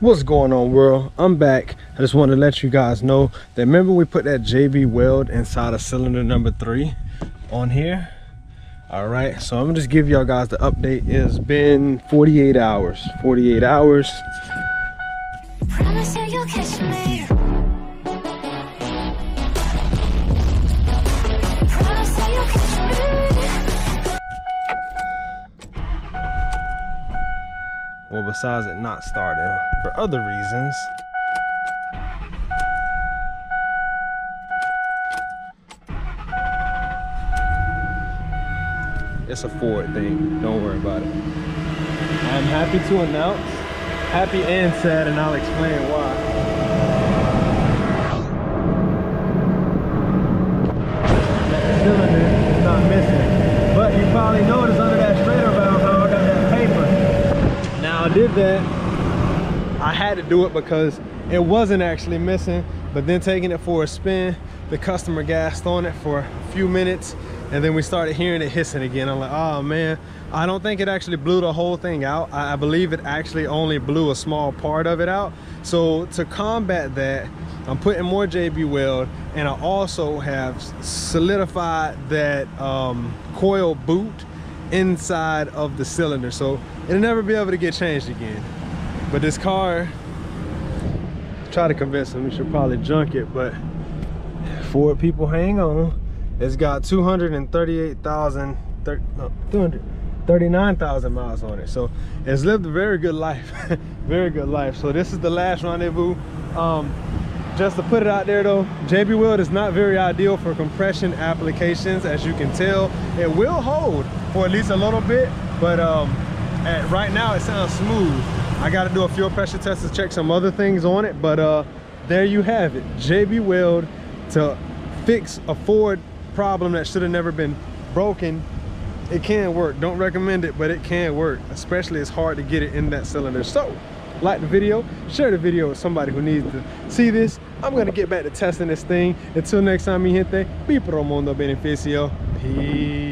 what's going on world? I'm back. I just wanted to let you guys know that remember we put that jb weld inside of cylinder number three on here? All right so i'm gonna just give y'all guys the update. It's been 48 hours 48 hours well besides it not starting for other reasons. It's a Ford thing. Don't worry about it. I'm happy to announce. Happy and sad and i'll explain why that cylinder is not missing but you probably noticed under that strainer valve how i got that paper now I did that. I had to do it because it wasn't actually missing, but then taking it for a spin, the customer gassed on it for a few minutes and then we started hearing it hissing again. I'm like, oh man, I don't think it actually blew the whole thing out. I, believe it actually only blew a small part of it out. So to combat that, I'm putting more JB Weld and I also have solidified that um, coil boot inside of the cylinder. So it'll never be able to get changed again. But this car try to convince them we should probably junk it but Ford people hang on. It's got 238,000 no 239,000 miles on it. So it's lived a very good life very good life. So this is the last rendezvous. Um, just to put it out there though jb weld is not very ideal for compression applications as you can tell. It will hold for at least a little bit but um at, right now it sounds smooth. I got to do a fuel pressure test to check some other things on it but uh there you have it. Jb weld to fix a ford problem that should have never been broken it can work. Don't recommend it but it can work especially it's hard to get it in that cylinder. So like the video share the video with somebody who needs to see this. I'm gonna get back to testing this thing. Until next time mi gente mi pro mundo beneficio. Peace